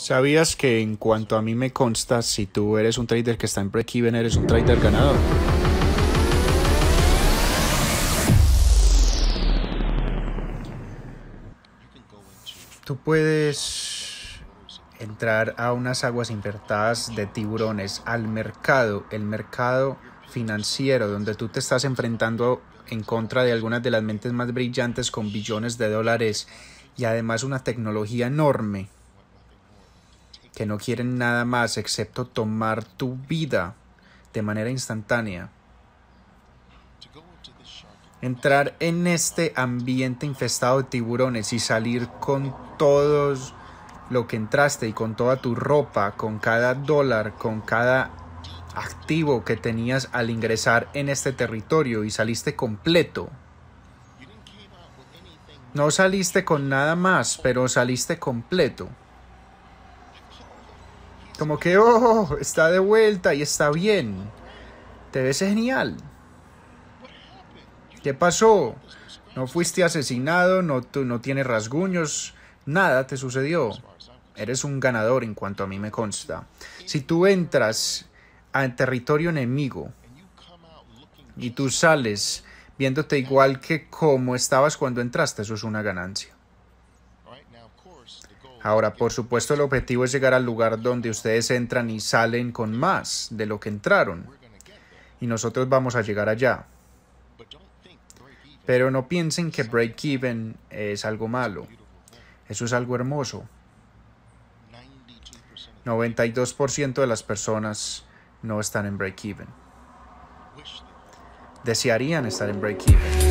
¿Sabías que en cuanto a mí me consta, si tú eres un trader que está en break-even, eres un trader ganador? Tú puedes entrar a unas aguas invertidas de tiburones, al mercado, el mercado financiero, donde tú te estás enfrentando en contra de algunas de las mentes más brillantes con billones de dólares y además una tecnología enorme que no quieren nada más excepto tomar tu vida de manera instantánea. Entrar en este ambiente infestado de tiburones y salir con todos lo que entraste y con toda tu ropa, con cada dólar, con cada activo que tenías al ingresar en este territorio y saliste completo. No saliste con nada más, pero saliste completo. Como que, oh, está de vuelta y está bien. Te ves genial. ¿Qué pasó? No fuiste asesinado, no, no tienes rasguños, nada te sucedió. Eres un ganador en cuanto a mí me consta. Si tú entras al territorio enemigo y tú sales viéndote igual que como estabas cuando entraste, eso es una ganancia. Ahora, por supuesto, el objetivo es llegar al lugar donde ustedes entran y salen con más de lo que entraron. Y nosotros vamos a llegar allá. Pero no piensen que break-even es algo malo. Eso es algo hermoso. 92% de las personas no están en break-even. Desearían estar en break-even.